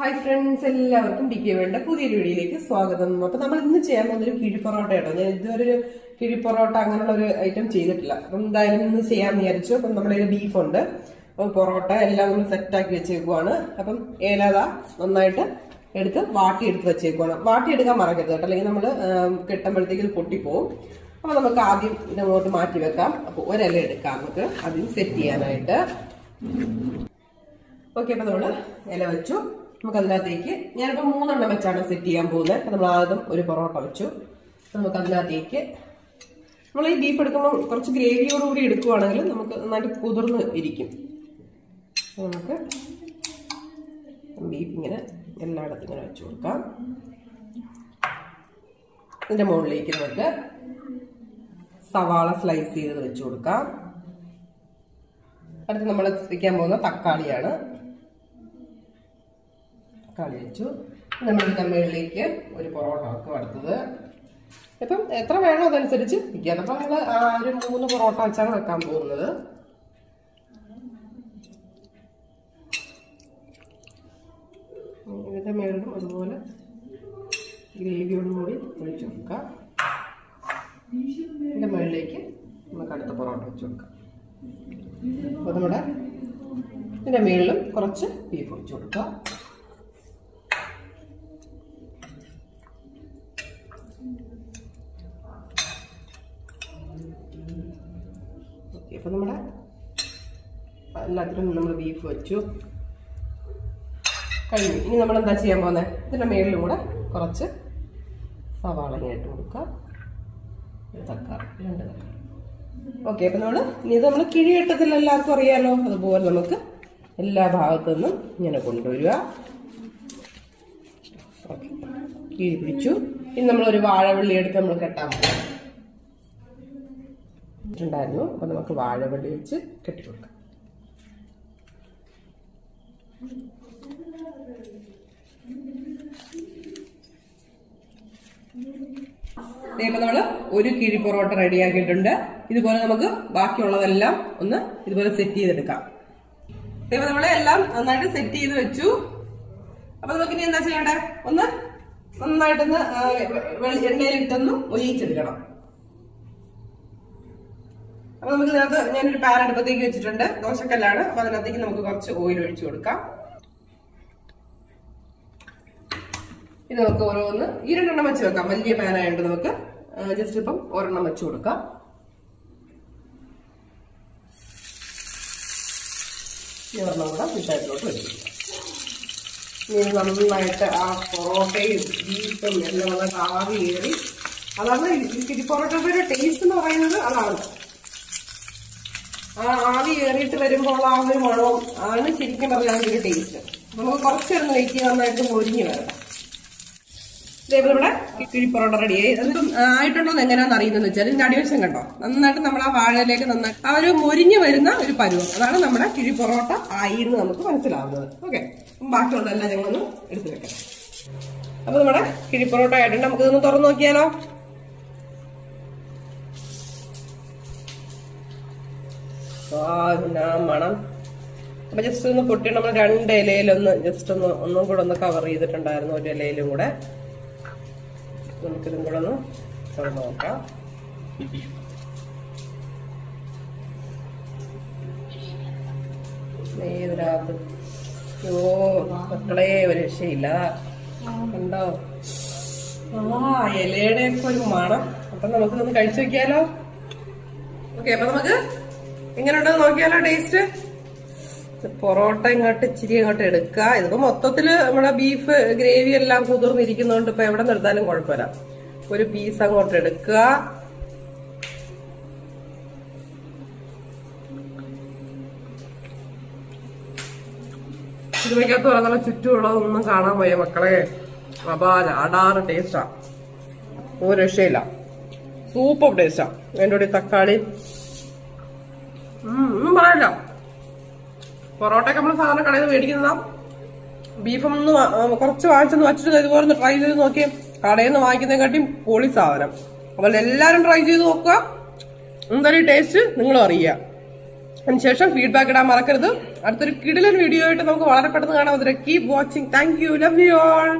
Hi friends എല്ലാവർക്കും D K വേണ്ട പുതിയൊരു വീഡിയോയിലേക്ക് സ്വാഗതം. അപ്പൊ നമ്മൾ ഇന്ന് ചെയ്യാൻ പോകുന്നൊരു കേട്ടോ ഞാൻ ഇതുവരെ ഒരു കിഴി പൊറോട്ട അങ്ങനെയുള്ള ഒരു ഐറ്റം ചെയ്തിട്ടില്ല. അപ്പം എന്തായാലും ഇന്ന് ചെയ്യാൻ വിചാരിച്ചു. അപ്പം നമ്മുടെ ബീഫ് ഉണ്ട്. അപ്പം പൊറോട്ട എല്ലാം നമ്മൾ സെറ്റാക്കി വെച്ചേക്കുവാണ്. അപ്പം ഏലത നന്നായിട്ട് എടുത്ത് വാട്ടി എടുത്ത് വെച്ചേക്കുവാണ്. വാട്ടി എടുക്കാൻ മറക്കരുത് കേട്ടോ. അല്ലെങ്കിൽ നമ്മൾ കെട്ടുമ്പോഴത്തേക്ക് പൊട്ടിപ്പോവും. അപ്പൊ നമുക്ക് ആദ്യം ഇതങ്ങോട്ട് മാറ്റി വെക്കാം. അപ്പൊ ഒരില എടുക്കാം നമുക്ക് ആദ്യം സെറ്റ് ചെയ്യാനായിട്ട്. ഓക്കെ അപ്പൊ നമ്മൾ ഇല വെച്ചു. നമുക്ക് അതിനകത്തേക്ക് ഞാനിപ്പോ മൂന്നെണ്ണം വെച്ചാണ് സെറ്റ് ചെയ്യാൻ പോകുന്നത്. അപ്പം നമ്മൾ ആദ്യം ഒരു പൊറോട്ട വെച്ചു. അപ്പൊ നമുക്ക് അതിനകത്തേക്ക് നമ്മൾ ഈ ബീഫ് എടുക്കുമ്പോൾ കുറച്ച് ഗ്രേവിയോടുകൂടി എടുക്കുവാണെങ്കിൽ നമുക്ക് നന്നായിട്ട് കുതിർന്ന് ഇരിക്കും. നമുക്ക് ബീഫ് ഇങ്ങനെ എല്ലായിടത്തും ഇങ്ങനെ വെച്ചു കൊടുക്കാം. ഇതിന്റെ മുകളിലേക്ക് നമുക്ക് സവാള സ്ലൈസ് ചെയ്ത് വെച്ചു കൊടുക്കാം. അടുത്ത് നമ്മൾ വെക്കാൻ പോകുന്ന തക്കാളിയാണ്. തക്കാളി വെച്ചു നമ്മൾ തമ്മിലേക്ക് ഒരു പൊറോട്ട ഒക്കെ അടുത്തത്. ഇപ്പം എത്ര വേണോ അതനുസരിച്ച് അപ്പം നമ്മൾ ഒരു മൂന്ന് പൊറോട്ട വെച്ചാണ് വെക്കാൻ പോകുന്നത്. ഇതിന്റെ മേളിലും അതുപോലെ ഗ്രേവിയോടും കൂടി ഒഴിച്ചു കൊടുക്കാം ഇതിന്റെ മുകളിലേക്ക് നമ്മൾ അടുത്ത പൊറോട്ട വെച്ച് കൊടുക്കാം. അപ്പോൾ നമ്മുടെ ഇതിന്റെ മേളിലും കുറച്ച് ബീഫ് ഒഴിച്ചു കൊടുക്കാം ഓക്കെ അപ്പോൾ നമ്മുടെ എല്ലാത്തിനും നമ്മൾ ബീഫ് വെച്ചു. കഴിഞ്ഞു. ഇനി നമ്മൾ എന്താ ചെയ്യാൻ പോകുന്നത് ഇതിന്റെ മേളിൽ കൂടെ കുറച്ച് സവാള ഇട്ട് കൊടുക്കാം. ഒരു തക്കാളി രണ്ട് തക്കാളി. ഓക്കെ അപ്പം നമ്മൾ ഇനി ഇത് നമ്മൾ കിഴിയിട്ടത്തിൽ എല്ലാവർക്കും അറിയാലോ? അതുപോലെ നമുക്ക് എല്ലാ ഭാഗത്തു നിന്നും ഇങ്ങനെ കൊണ്ടുവരിക. കിഴി പിടിച്ചു. ഇനി നമ്മളൊരു വാഴവെള്ളി എടുത്ത് നമ്മൾ കെട്ടാൻ പോകും ഉണ്ടായിരുന്നു അപ്പോൾ നമുക്ക് വാഴവള്ളി വെച്ച് കെട്ടിക്കൊടുക്കാം. ഇപ്പൊ നമ്മൾ ഒരു കിഴി പൊറോട്ട റെഡിയാക്കിയിട്ടുണ്ട് ഇതുപോലെ നമുക്ക് ബാക്കിയുള്ളതെല്ലാം ഒന്ന് ഇതുപോലെ സെറ്റ് ചെയ്തെടുക്കാം. ഇപ്പൊ നമ്മൾ എല്ലാം നന്നായിട്ട് സെറ്റ് ചെയ്ത് വെച്ചു. അപ്പൊ നമുക്ക് ഇനി എന്താ ചെയ്യണ്ടേ? ഒന്ന് നന്നായിട്ടൊന്ന് ആ, വെളി- എണ്ണയിലിട്ടൊന്ന് ഒഴിച്ചെടുക്കണം അപ്പൊ നമുക്ക് ഇതിനകത്ത് ഞാനൊരു പാൻ അടുപ്പത്തേക്ക് വെച്ചിട്ടുണ്ട്. ദോശക്കല്ലാണ്. അപ്പൊ അതിനകത്തേക്ക് നമുക്ക് കുറച്ച് ഓയിൽ ഒഴിച്ചു കൊടുക്കാം. ഇത് നമുക്ക് ഓരോന്ന് ഈ രണ്ടെണ്ണം വെച്ച് വെക്കാം. വലിയ പാനായിട്ട് നമുക്ക് ജസ്റ്റ് ഇപ്പം ഒരെണ്ണം വെച്ച് കൊടുക്കാം. ഈ ഒരെണ്ണം കൂടെ ഇനി നന്നായിട്ട് ആ പൊറോട്ടയും ബീഫും എല്ലാം നന്നായിട്ട് ആവി കയറി. അതാണ് ഈ പൊറോട്ടയുടെ ടേസ്റ്റ് എന്ന് പറയുന്നത് അതാണ്. ആ ആവി കയറിയിട്ട് വരുമ്പോൾ ആ ഒരു മണവും ആണ് ശരിക്കും പറഞ്ഞാൽ ഇതിന്റെ ടേസ്റ്റ് നമുക്ക് കുറച്ചേരം വെയിറ്റ് ചെയ്ത് നന്നായിട്ട് മൊരിഞ്ഞ് വരണം. ഇതേപോലെ ഇവിടെ കിഴി പൊറോട്ട റെഡിയായി അതിപ്പം ആയിട്ടുണ്ടോ എന്ന് എങ്ങനെയാണെന്ന് അറിയുന്നത് വെച്ചാൽ ഇതിന്റെ അടിവശം കണ്ടോ? നന്നായിട്ട് നമ്മൾ ആ വാഴയിലേക്ക് നന്നായി ആ ഒരു മൊരിഞ്ഞ് വരുന്ന ഒരു പരുവം. അതാണ് നമ്മുടെ കിഴി പൊറോട്ട ആയി എന്ന് നമുക്ക് മനസ്സിലാവുന്നത്. ഓക്കെ ബാക്കിയുള്ളതെല്ലാം ഞങ്ങളൊന്ന് എടുത്തു വെക്കാം. അപ്പൊ നമ്മുടെ കിഴി പൊറോട്ട ആയിട്ടുണ്ട്. നമുക്കിതൊന്ന് തുറന്നു നോക്കിയാലോ? മണം. അപ്പൊ ജസ്റ്റ് ഒന്ന് പൊട്ടി നമ്മൾ രണ്ട് ഇലയിലൊന്ന് ജസ്റ്റ് ഒന്ന് ഒന്നും കൂടെ ഒന്ന് കവർ ചെയ്തിട്ടുണ്ടായിരുന്നു. ഒരു ഇലയിലും കൂടെ. നമുക്കിതും കൂടെ ഒന്ന് തുറന്ന് നോക്കാം. ഏതിനകത്ത് ഒരു രക്ഷയില്ല. ഉണ്ടോ ആ ഇലയുടെ ഒക്കെ ഒരു മണം. അപ്പൊ ഒന്ന് കഴിച്ചു നോക്കിയാലോ? ഓക്കെ അപ്പൊ നമുക്ക് എങ്ങനെയുണ്ടെന്ന് നോക്കിയാലോ ടേസ്റ്റ് പൊറോട്ട ഇങ്ങോട്ട് ഇച്ചിരി അങ്ങോട്ട് എടുക്കുക ഇതിപ്പോ മൊത്തത്തിൽ നമ്മുടെ ബീഫ് ഗ്രേവി എല്ലാം കുതിർന്നിരിക്കുന്നതുകൊണ്ട് ഇപ്പൊ എവിടെ നിർത്താനും കുഴപ്പമില്ല. ഒരു പീസ് അങ്ങോട്ട് എടുക്കുക സിനിമയ്ക്കകത്ത് പറഞ്ഞ ചുറ്റുമുള്ളതൊന്നും കാണാൻ പോയ മക്കളെ. അപാര അടാറ് ടേസ്റ്റാ ഒരു രക്ഷയില്ല. സൂപ്പർ ടേസ്റ്റാ ഈ തക്കാളി ഒന്നും പറയല്ല പൊറോട്ടയൊക്കെ നമ്മൾ സാധാരണ കടയിൽ നിന്ന് മേടിക്കുന്നതാ. ബീഫും ഒന്ന് കുറച്ച് വാങ്ങിച്ചൊന്ന് വച്ചിട്ട് ഇതുപോലെ ഒന്ന് ട്രൈ ചെയ്ത് നോക്കി കടയിൽ നിന്ന് വാങ്ങിക്കുന്നതിനെക്കാട്ടിയും പൊളി സാധനം. അപ്പോൾ എല്ലാവരും ട്രൈ ചെയ്ത് നോക്കുക. എന്തായാലും ടേസ്റ്റ് നിങ്ങളും അറിയുക. അതിനുശേഷം ഫീഡ്ബാക്ക് ഇടാൻ മറക്കരുത്. അടുത്തൊരു കിടിലൻ വീഡിയോ ആയിട്ട് നമുക്ക് വളരെ പെട്ടെന്ന് കാണാം. Keep watching thank you love you all